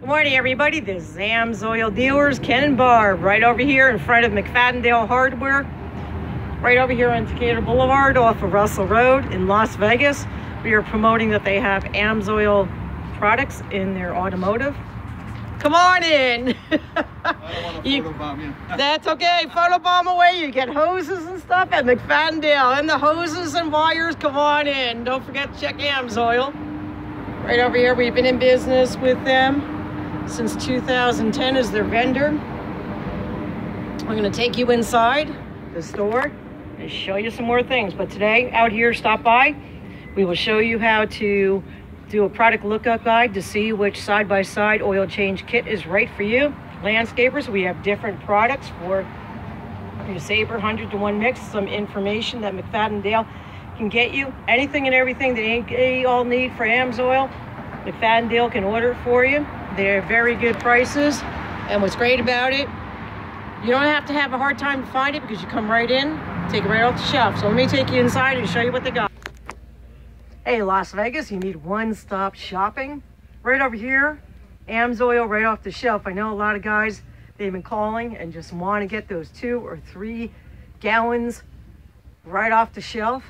Good morning, everybody. This is AMSOIL Dealers, Ken and Barb, right over here in front of McFadden Dale Hardware, right over here on Decatur Boulevard off of Russell Road in Las Vegas. We are promoting that they have AMSOIL products in their automotive. Come on in. I don't want to You- photobomb you. That's okay. Photobomb away. You get hoses and stuff at McFadden Dale. And the hoses and wires, come on in. Don't forget to check AMSOIL. Right over here, we've been in business with them since 2010 as their vendor. I'm going to take you inside the store and show you some more things. But today, out here, stop by. We will show you how to do a product lookup guide to see which side-by-side oil change kit is right for you. Landscapers, we have different products for your Saber 100 to 1 mix, some information that McFadden Dale can get you. Anything and everything that they all need for AMSOIL, McFadden Dale can order it for you. They're very good prices. And what's great about it, you don't have to have a hard time to find it because you come right in, take it right off the shelf. So let me take you inside and show you what they got. Hey, Las Vegas, you need one-stop shopping. Right over here, AMSOIL right off the shelf. I know a lot of guys, they've been calling and just want to get those two or three gallons right off the shelf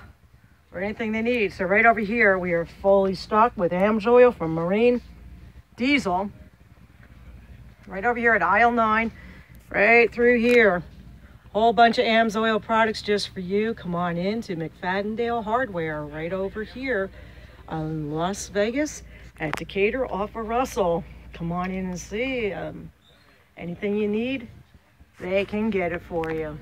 or anything they need. So right over here, we are fully stocked with AMSOIL from Marine Diesel. Right over here at aisle nine, right through here. Whole bunch of AMSOIL products just for you. Come on in to McFadden Dale Hardware right over here in Las Vegas at Decatur off of Russell. Come on in and see. Um, anything you need, they can get it for you.